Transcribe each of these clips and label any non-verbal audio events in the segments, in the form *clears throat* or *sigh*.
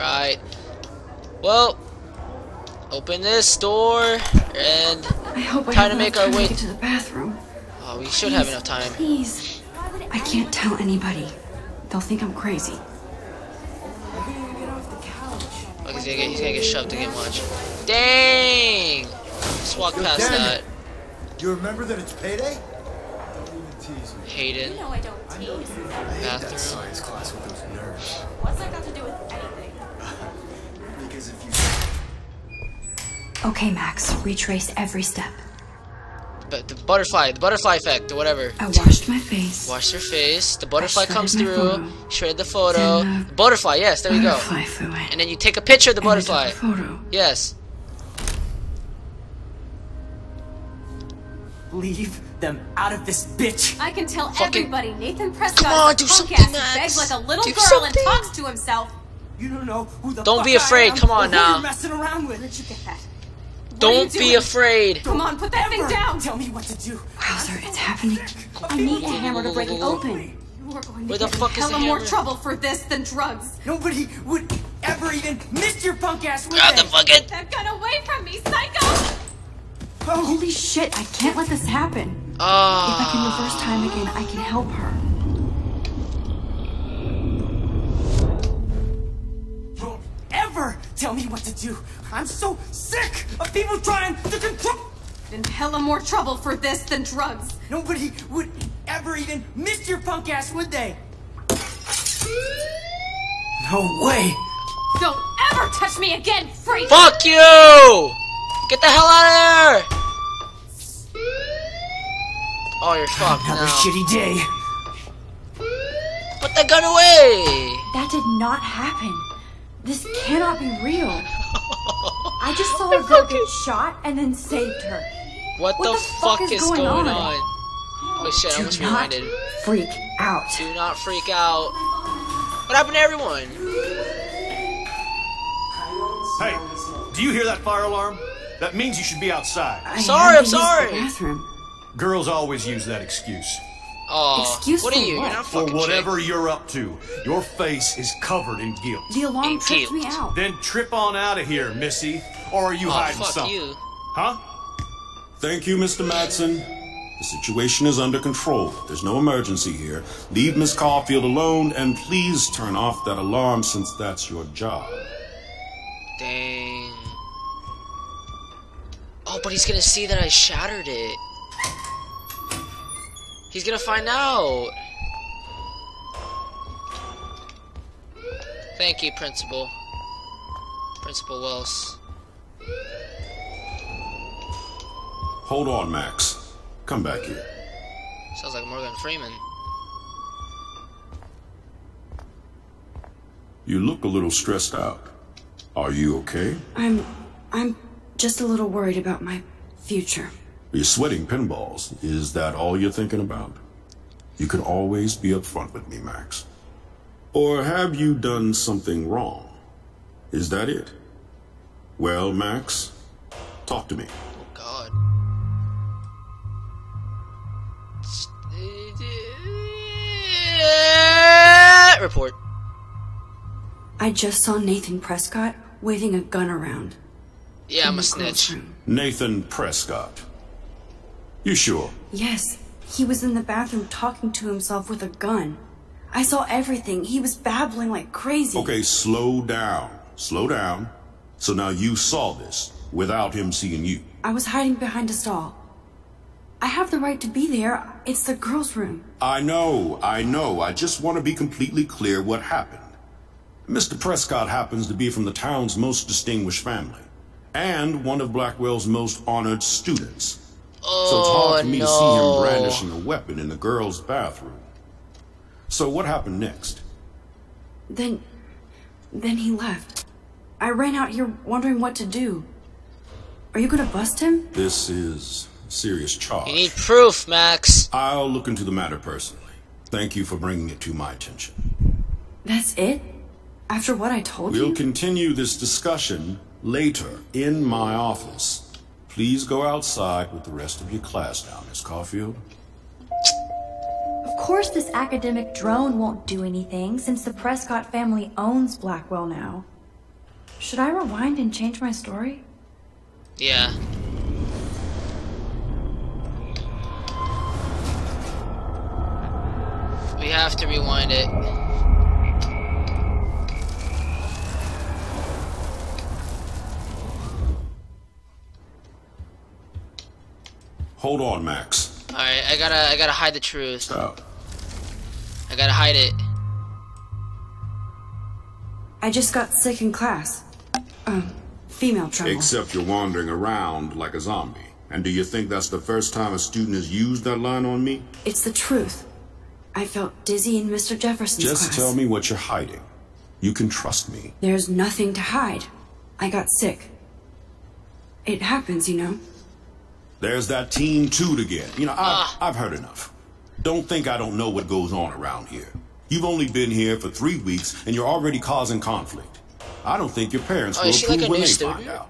Alright. Well, open this door and I hope I Time have to make our way- to get to the bathroom. oh, we should have enough time. Please. I can't tell anybody. They'll think I'm crazy. Oh, he's, gonna get, he's gonna get shoved again, watch. Dang! Just walk Yo, past damn that. it. You remember that it's payday? Don't even tease me. Hayden, No, I don't tease. I hate that Bathroom. science class with those nerds. What's that got to do with anything? Because if you Okay, Max. Retrace every step. but the butterfly, the butterfly effect, or whatever. I washed my face. Wash your face. The butterfly comes through. Shred the photo. Then, uh, The butterfly, yes, there you go. Butterfly flew in. And then you take a picture of the And butterfly. a photo. Yes. Leave them out of this bitch. I can tell Fucking- everybody Nathan Prescott Come on, do punk something, ass Max. begs like a little Do girl something. and talks to himself. You don't know who the Don't fuck be I afraid, am come on now. You're messing around with. Where'd you get that? What are Don't be afraid. Come on, put that thing down. Tell me what to do. Oh, Wowzer, it's happening. I need a hammer to break it open. You are going to Where the get in fuck is the hella more hammer? trouble for this than drugs. Nobody would ever even miss your punk ass. would Grab the they? fucking. That gun away from me, psycho! Oh, Holy shit, I can't let this happen. Ah. If I can reverse time again, I can help her. Tell me what to do. I'm so sick of people trying to control. In hella more trouble for this than drugs. Nobody would ever even miss your punk ass, would they? No way. Don't ever touch me again, freak! Fuck you! Get the hell out of there! Oh, you're fucked Another now. shitty day. Put the gun away! That did not happen. This cannot be real. I just *laughs* saw a girl get shot and then saved her. What, What the, the fuck, fuck is is going going, on? on? Oh shit, I Do almost not reminded. freak out. Do not freak out. What happened to everyone? Hey, do you hear that fire alarm? That means you should be outside. I Sorry, I'm to use the sorry. bathroom. Girls always use that excuse. Oh, Excuse what are for you? what? You're not For whatever chick. you're up to, your face is covered in guilt. The alarm Ain't tripped me out. Then trip on out of here, Missy. Or are you Oh, hiding fuck something? you. Huh? Thank you, Mr. Madsen. The situation is under control. There's no emergency here. Leave Miss Caulfield alone and please turn off that alarm since that's your job. Dang. Oh, but he's gonna see that I shattered it. He's gonna find out. Thank you, Principal. Principal Wells. Hold on, Max. Come back here. Sounds like Morgan Freeman. You look a little stressed out. Are you okay? I'm I'm just a little worried about my future. You're sweating pinballs. Is that all you're thinking about? You can always be upfront with me, Max. Or have you done something wrong? Is that it? Well, Max, talk to me. Oh God. Report. I just saw Nathan Prescott waving a gun around. Yeah, I'm a the snitch. Nathan Prescott. You sure? Yes, he was in the bathroom talking to himself with a gun. I saw everything. He was babbling like crazy. Okay, slow down. Slow down. So now you saw this without him seeing you. I was hiding behind a stall. I have the right to be there. It's the girls' room. I know, I know. I just want to be completely clear what happened. Mr. Prescott happens to be from the town's most distinguished family and one of Blackwell's most honored students. So it's hard for me to see him Oh, brandishing a weapon in the girls' bathroom. So what happened next? Then. Then he left. I ran out here wondering what to do. Are you gonna bust him? This is serious charge. You need proof, Max. I'll look into the matter personally. Thank you for bringing it to my attention. That's it? After what I told you. We'll continue this discussion later in my office. Please go outside with the rest of your class now, Miss Caulfield. Of course, this academic drone won't do anything since the Prescott family owns Blackwell now. Should I rewind and change my story? Yeah. Hold on, Max. Alright, I gotta I gotta hide the truth. Stop. I gotta hide it. I just got sick in class. Um, female trouble. Except you're wandering around like a zombie. And do you think that's the first time a student has used that line on me? It's the truth. I felt dizzy in Mr. Jefferson's Just class. tell me what you're hiding. You can trust me. There's nothing to hide. I got sick. It happens, you know. There's that team toot again. You know, I've, Ah. I've heard enough. Don't think I don't know what goes on around here. You've only been here for three weeks and you're already causing conflict. I don't think your parents Oh, will is she like approve when they student? find out.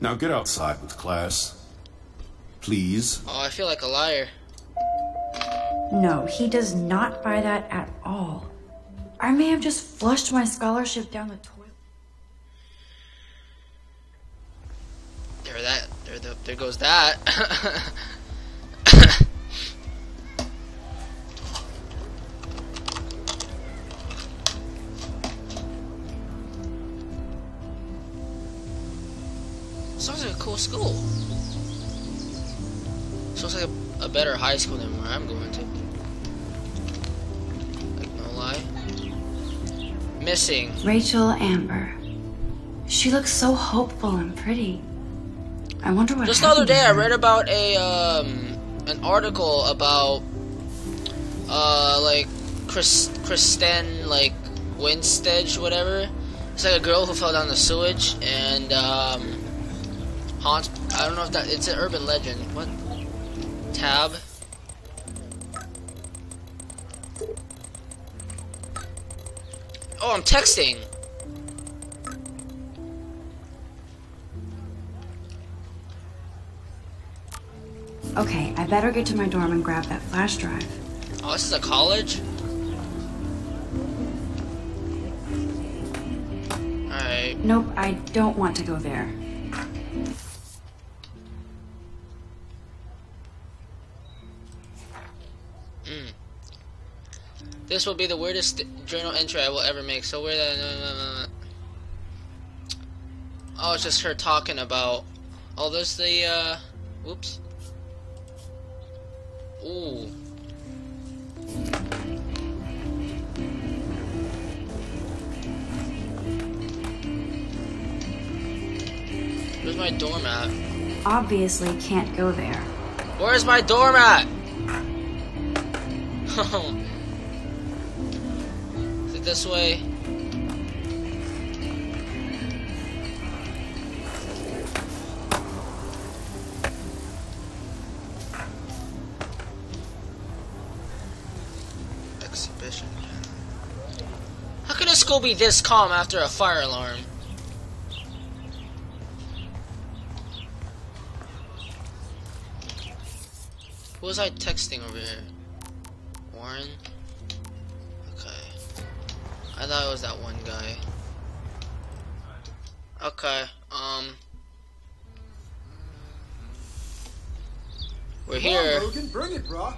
Now get outside with class. Please. Oh, I feel like a liar. No, he does not buy that at all. I may have just flushed my scholarship down the toilet. There that there the, there goes that. *laughs* Sounds like a cool school. Sounds like a, a better high school than where I'm going to. Like no lie. Missing. Rachel Amber. She looks so hopeful and pretty. I wonder what Just the other day, I read about a um an article about uh like Chris Kristen like Winstead whatever. It's like a girl who fell down the sewage and um haunts. I don't know if that it's an urban legend. What tab? Oh, I'm texting. Okay, I better get to my dorm and grab that flash drive. Oh, this is a college? Alright. Nope, I don't want to go there. This will be the weirdest journal entry I will ever make. So weird that. No, no, no, no. Oh, it's just her talking about. Oh, there's the. uh... Whoops. Where's my doormat? Obviously can't go there. Where's my doormat? *laughs* Is it this way? How can a school be this calm after a fire alarm? Who was I texting over here? Warren? Okay. I thought it was that one guy. Okay, um... We're Come on, here. Logan, bring it, bro.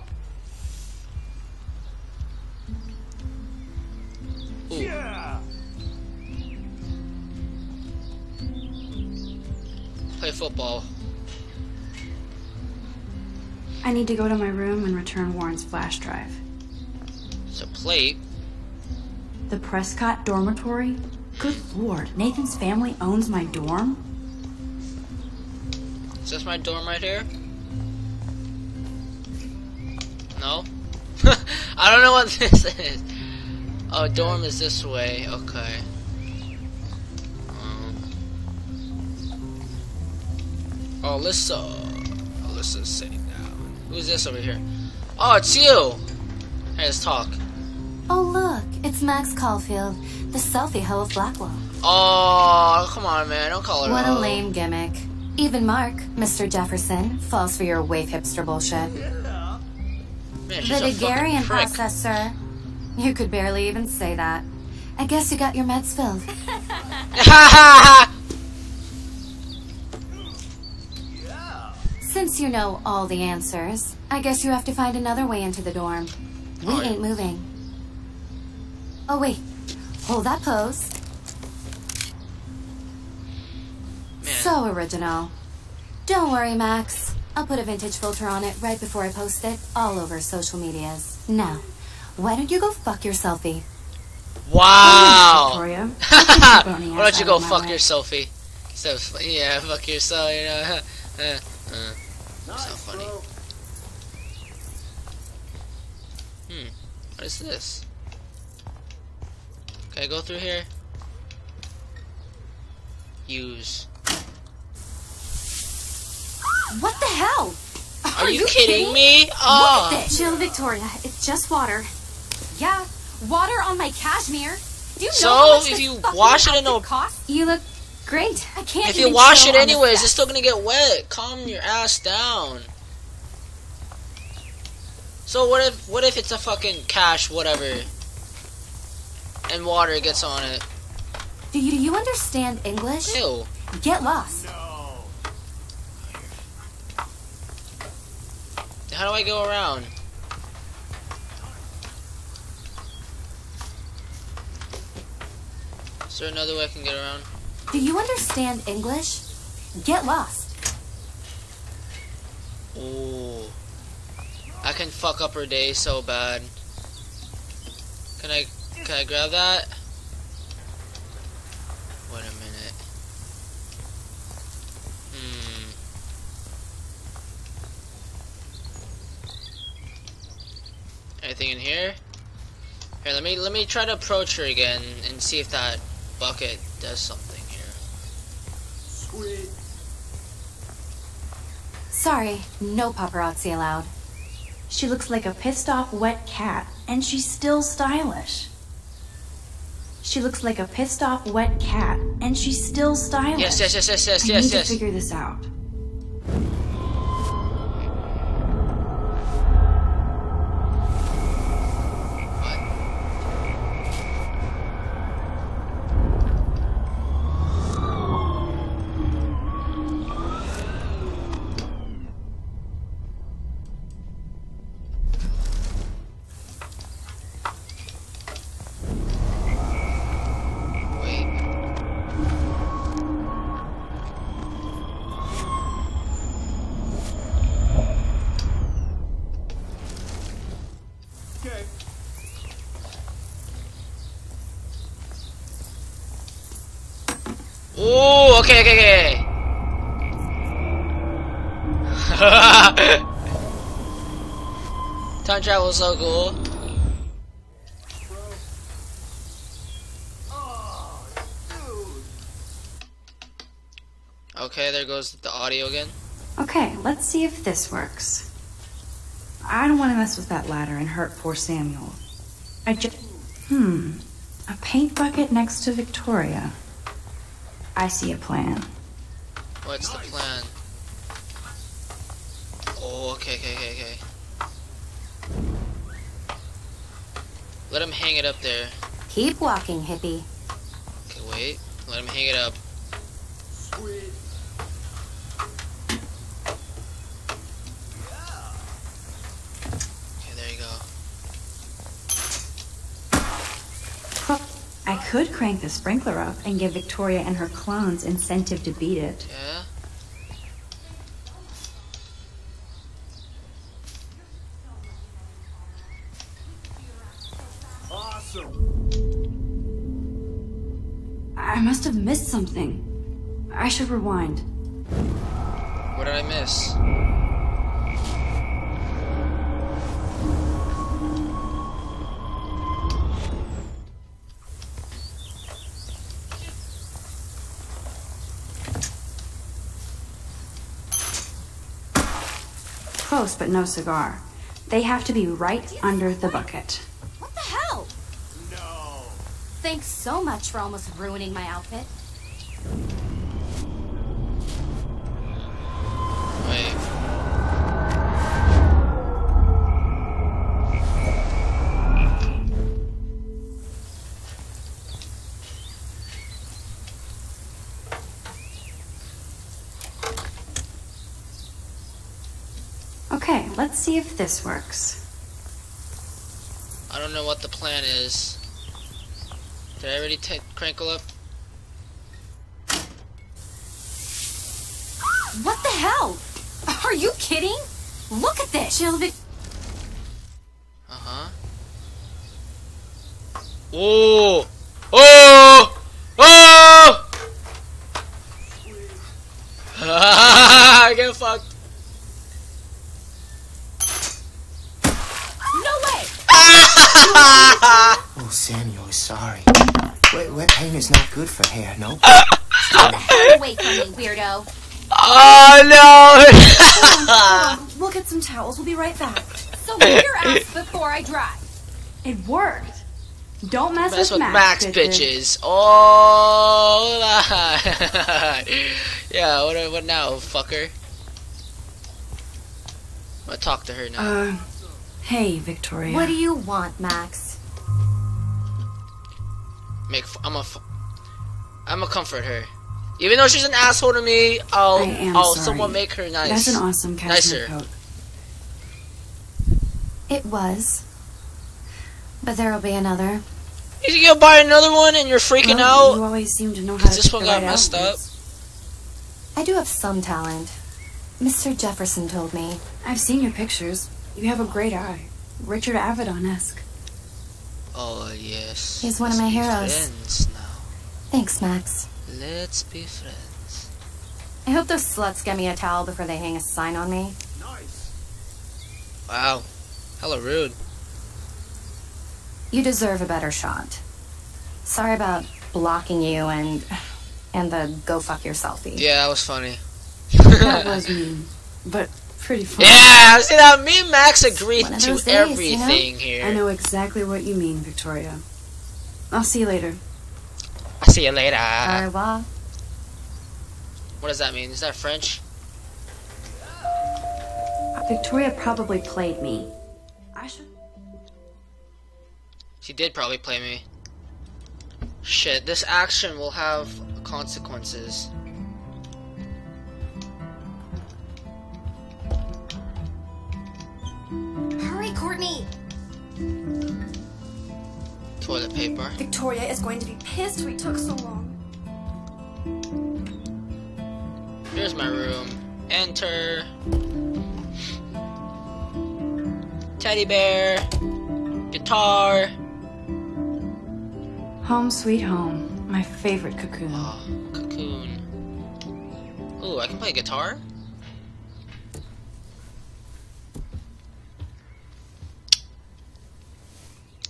Yeah. Play football. I need to go to my room and return Warren's flash drive. It's a plate. The Prescott dormitory? Good lord, Nathan's family owns my dorm? Is this my dorm right here? No? *laughs* I don't know what this is. Oh, dorm is this way. Okay. Um. Alyssa. Alyssa's sitting down. Who's this over here? Oh, it's you! Hey, let's talk. Oh, look, it's Max Caulfield, the selfie hoe of Blackwell. Oh, come on, man. Don't call her What a lame gimmick. Even Mark, Mr. Jefferson, falls for your wave hipster bullshit. Man, she's The Daguerrean prick. You could barely even say that. I guess you got your meds filled. *laughs* Since you know all the answers, I guess you have to find another way into the dorm. We Oh, yeah. ain't moving. Oh, wait. Hold that pose. So original. Don't worry, Max. I'll put a vintage filter on it right before I post it all over social medias. Now, why don't you go fuck *laughs* your selfie? Wow. Victoria. Why don't you go fuck way. your selfie? So yeah, fuck yourself. You know. *laughs* uh, uh. So funny. Hmm. What is this? Can I go through here? Use. What the hell? Are, you, kidding, me? Oh. Look at. Chill, Victoria. It's just water. Yeah, water on my cashmere. Do you So, know how much if you wash it in outfit a- costs? You look great. I can't If you wash it on this anyways, it's still gonna get wet. Calm your ass down. So what if what if it's a fucking cash whatever, and water gets on it? Do you, do you understand English? Ew. Get lost. No. How do I go around? Is there another way I can get around? Do you understand English? Get lost. Ooh. I can fuck up her day so bad. Can I can I grab that? Wait a minute. Hmm. Anything in here? Here, let me let me try to approach her again and see if that bucket does something here. Sweet. Sorry, no paparazzi allowed. She looks like a pissed off wet cat, and she's still stylish. She looks like a pissed off wet cat, and she's still stylish. Yes, yes, yes, yes, yes, I yes, need yes. to figure this out. Okay, okay, okay. *laughs* Time travel is so cool. Okay, there goes the audio again. Okay, let's see if this works. I don't want to mess with that ladder and hurt poor Samuel. I just. Hmm. A paint bucket next to Victoria. I see a plan. What's the plan? Oh, okay, okay, okay, okay. Let him hang it up there. Keep walking, hippie. Okay, wait. Let him hang it up. Sweet. Okay, there you go. I could crank the sprinkler up and give Victoria and her clones incentive to beat it. Yeah? Awesome. I must have missed something. I should rewind. What did I miss? Close, but no cigar. They have to be right under the bucket. What the hell? No. Thanks so much for almost ruining my outfit. Let's see if this works. I don't know what the plan is. Did I already Crankle up? What the hell? Are you kidding? Look at this. Vic. Uh-huh. Oh! Oh! Oh! *laughs* Get fucked. No way! *laughs* Oh, Samuel is sorry. Wet, wet paint is not good for hair, no? Get the hell away from me, weirdo. Oh no! *laughs* We'll get some towels. We'll be right back. So move your ass before I drive. It worked. Don't mess, Mess with Max, Max bitches. Oh, *laughs* yeah. What? What now, fucker? I'm gonna talk to her now. Uh, hey, Victoria. What do you want, Max? Make. f- I'm a. f- I'm gonna comfort her. Even though she's an asshole to me, I'll. I am I'll sorry. someone make her nice. That's an awesome cashmere Nicer. coat. It was. But there'll be another. You gonna buy another one and you're freaking Well, out? You always seem to know how Cause to this one got right messed up. I do have some talent. Mr. Jefferson told me. I've seen your pictures. You have a great eye. Richard Avedon-esque. Oh yes. He's one of Let's my be heroes. Friends now. Thanks, Max. Let's be friends. I hope those sluts get me a towel before they hang a sign on me. Nice. Wow. Hella rude. You deserve a better shot. Sorry about blocking you and and the go fuck yourself selfie. Yeah, that was funny. That was *laughs* mean, but pretty funny. Yeah, see that me and Max agreed to days, you know? everything here. I know exactly what you mean, Victoria. I'll see you later. I'll see you later. Au revoir. What does that mean? Is that French? Victoria probably played me. I should. She did probably play me. Shit, this action will have consequences. Toilet paper. Victoria is going to be pissed we took so long. Here's my room. Enter. Teddy bear. Guitar. Home sweet home. My favorite cocoon. Oh, cocoon. Ooh, I can play guitar?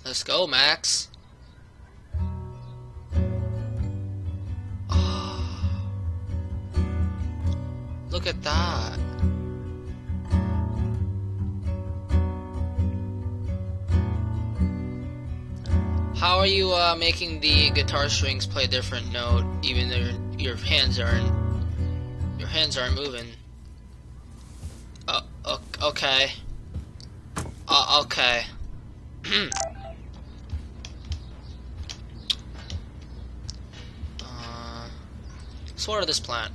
Let's go, Max. Oh. Look at that. How are you uh, making the guitar strings play a different note, even though your, your hands aren't your hands aren't moving? Uh, okay. Uh, okay. *clears throat* so what are this plant?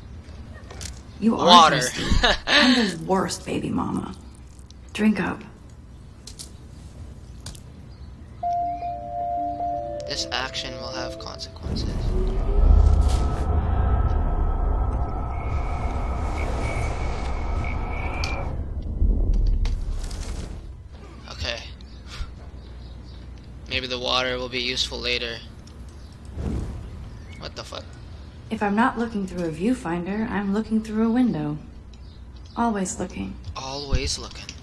You are Water. thirsty. *laughs* Panda's worst, baby mama. Drink up. This action will have consequences. Okay. Maybe the water will be useful later. What the fuck? If I'm not looking through a viewfinder, I'm looking through a window. Always looking. Always looking.